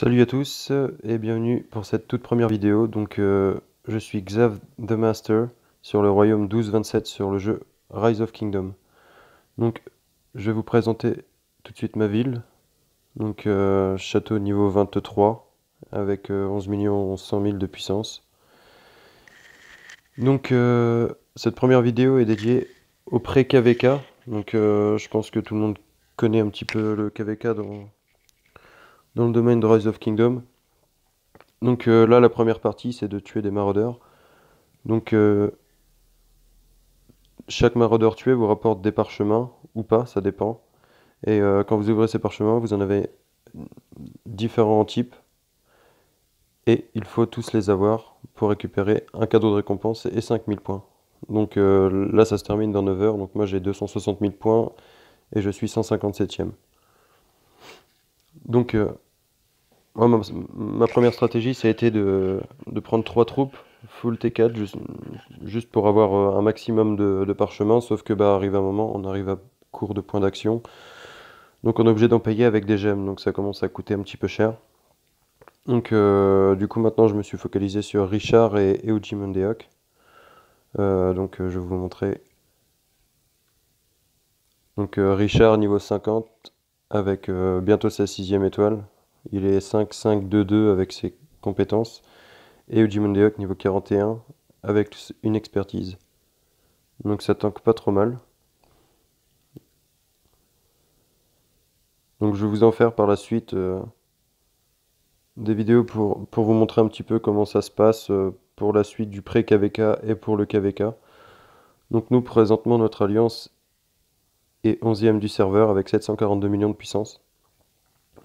Salut à tous et bienvenue pour cette toute première vidéo. Donc euh, je suis Xav the Master sur le royaume 1227 sur le jeu Rise of Kingdom. Donc je vais vous présenter tout de suite ma ville. Donc euh, château niveau 23 avec 11 100 000 de puissance. Donc euh, cette première vidéo est dédiée au pré-KVK. Donc je pense que tout le monde connaît un petit peu le KVK dans dans le domaine de Rise of Kingdom. Donc euh, là, la première partie, c'est de tuer des maraudeurs. Donc euh, chaque maraudeur tué vous rapporte des parchemins, ou pas, ça dépend. Et euh, quand vous ouvrez ces parchemins, vous en avez différents types. Et il faut tous les avoir pour récupérer un cadeau de récompense et 5000 points. Donc là, ça se termine dans 9 heures. Donc moi, j'ai 260 000 points et je suis 157e. Donc ma, première stratégie, ça a été de, prendre trois troupes full T4 juste, pour avoir euh, un maximum de, parchemins, sauf que bah arrive un moment, on arrive à court de points d'action. Donc on est obligé d'en payer avec des gemmes, donc ça commence à coûter un petit peu cher. Donc euh, du coup maintenant je me suis focalisé sur Richard et Euji Mondeok. Euh, donc je vais vous montrer. Donc Richard niveau 50 avec bientôt sa sixième étoile. Il est 5-5-2-2 avec ses compétences. Et Uji Mondeok niveau 41 avec une expertise. Donc ça tank pas trop mal. Donc je vais vous en faire par la suite euh, des vidéos pour, pour, vous montrer un petit peu comment ça se passe euh, pour la suite du pré-KVK et pour le KVK. Donc nous présentement notre alliance est 11ème du serveur avec 742 millions de puissance.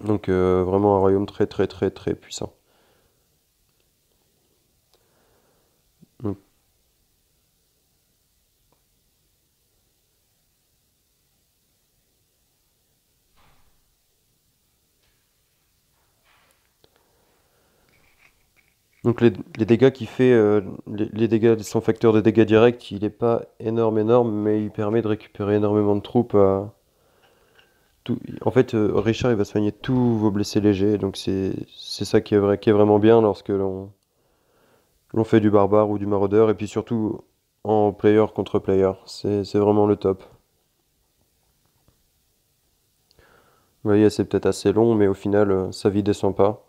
Donc euh, vraiment un royaume très très très très puissant. Donc, les, dégâts qu'il fait, euh, les, dégâts, son facteur de dégâts directs, il n'est pas énorme énorme, mais il permet de récupérer énormément de troupes à, en fait, euh, Richard il va soigner tous vos blessés légers, donc c'est ça qui est, vraiment bien lorsque l'on fait du barbare ou du maraudeur, et puis surtout en player contre player, c'est vraiment le top. Vous voyez, c'est peut-être assez long, mais au final, euh, sa vie descend pas.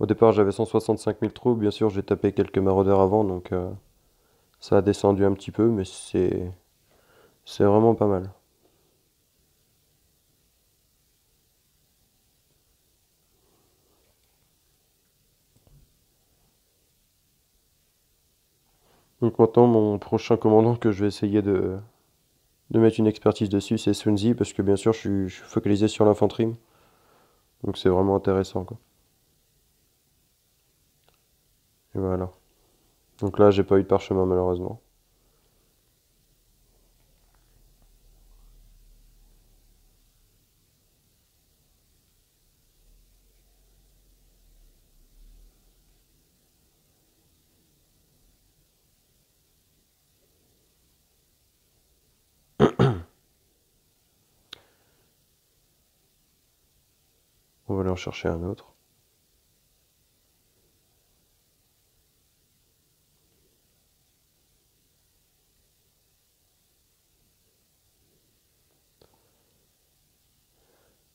Au départ, j'avais 165 000 troupes, bien sûr, j'ai tapé quelques maraudeurs avant, donc euh, ça a descendu un petit peu, mais c'est vraiment pas mal. Donc maintenant, mon prochain commandant que je vais essayer de, mettre une expertise dessus, c'est Sunzi, parce que bien sûr, je suis, focalisé sur l'infanterie. Donc c'est vraiment intéressant. Quoi. Et voilà. Donc là, j'ai pas eu de parchemin malheureusement. On va aller en chercher un autre.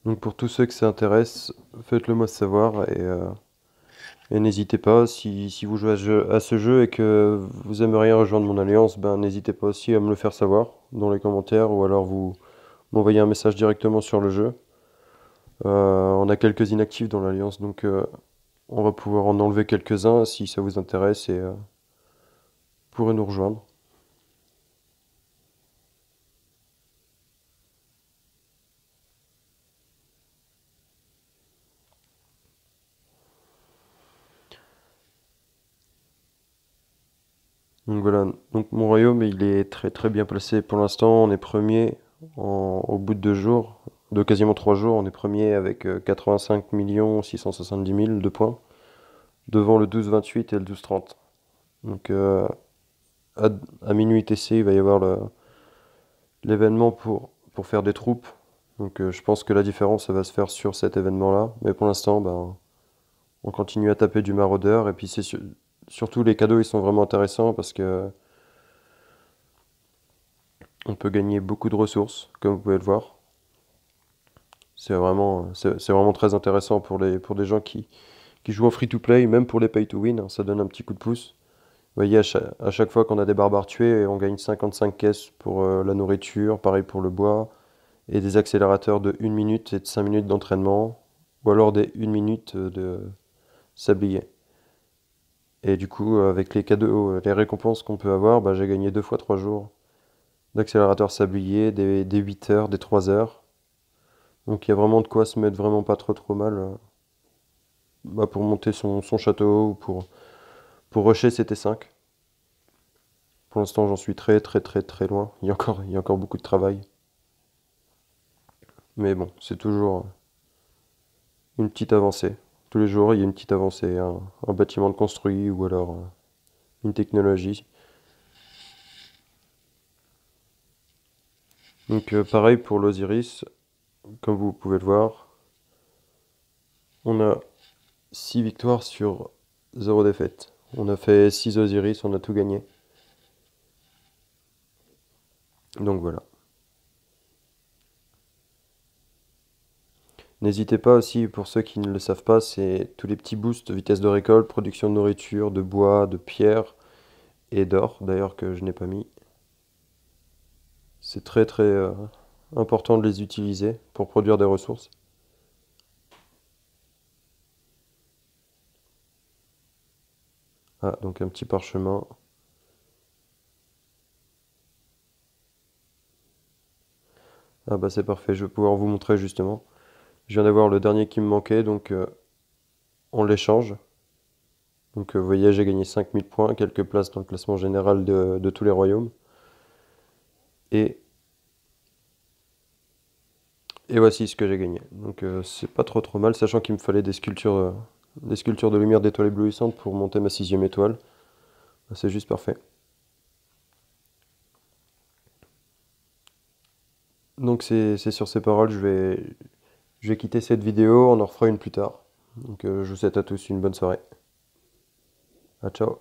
Donc pour tous ceux que ça intéresse, faites-le moi savoir et, euh, n'hésitez pas, si, vous jouez à, ce jeu et que vous aimeriez rejoindre mon alliance, ben n'hésitez pas aussi à me le faire savoir dans les commentaires ou alors vous m'envoyez un message directement sur le jeu. Euh, on a quelques inactifs dans l'Alliance, donc euh, on va pouvoir en enlever quelques-uns si ça vous intéresse et euh, vous pourrez nous rejoindre. Donc voilà, mon royaume il est très très bien placé pour l'instant, on est premier au bout de deux jours de quasiment 3 jours, on est premier avec 85 670 000 de points, devant le 12-28 et le 12-30. Donc euh, à, minuit TC, il va y avoir l'événement pour, faire des troupes. Donc euh, je pense que la différence, ça va se faire sur cet événement-là. Mais pour l'instant, ben, on continue à taper du maraudeur. Et puis c'est surtout les cadeaux, ils sont vraiment intéressants parce que on peut gagner beaucoup de ressources, comme vous pouvez le voir. C'est vraiment, c'est vraiment très intéressant pour les, pour des gens qui, qui jouent en free-to-play, même pour les pay-to-win, hein, ça donne un petit coup de pouce. Vous voyez, à chaque, fois qu'on a des barbares tués, on gagne 55 caisses pour euh, la nourriture, pareil pour le bois, et des accélérateurs de 1 minute et de 5 minutes d'entraînement, ou alors des 1 minute de sablier. Et du coup, avec les cadeaux, les récompenses qu'on peut avoir, bah, j'ai gagné deux fois 3 jours d'accélérateur sablier, des, des 8 heures, des 3 heures. Donc il y a vraiment de quoi se mettre vraiment pas trop trop mal euh, bah, pour monter son, château ou pour, pour rusher CT5. Pour l'instant j'en suis très très très très loin. Il y, a encore, il y a encore beaucoup de travail. Mais bon, c'est toujours une petite avancée. Tous les jours il y a une petite avancée. Un, bâtiment de construit ou alors euh, une technologie. Donc euh, pareil pour l'Osiris, comme vous pouvez le voir, on a 6 victoires sur 0 défaite. On a fait 6 Osiris, on a tout gagné. Donc voilà. N'hésitez pas aussi, pour ceux qui ne le savent pas, c'est tous les petits boosts, vitesse de récolte, production de nourriture, de bois, de pierre et d'or, d'ailleurs que je n'ai pas mis. C'est très très... Euh, important de les utiliser pour produire des ressources. Ah, donc un petit parchemin. Ah bah c'est parfait, je vais pouvoir vous montrer justement. Je viens d'avoir le dernier qui me manquait, donc euh, on l'échange. Donc euh, vous voyez, j'ai gagné 5000 points, quelques places dans le classement général de, de tous les royaumes. Et et voici ce que j'ai gagné. Donc euh, c'est pas trop trop mal, sachant qu'il me fallait des sculptures, euh, des sculptures de lumière d'étoiles éblouissantes pour monter ma sixième étoile. C'est juste parfait. Donc c'est sur ces paroles, je vais, je vais quitter cette vidéo, on en refera une plus tard. Donc euh, je vous souhaite à tous une bonne soirée. À ciao